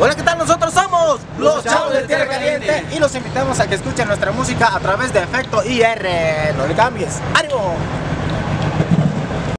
Hola, ¿qué tal? Nosotros somos los Chavos de Tierra Caliente y los invitamos a que escuchen nuestra música a través de Efecto IR. No le cambies. ¡Ánimo!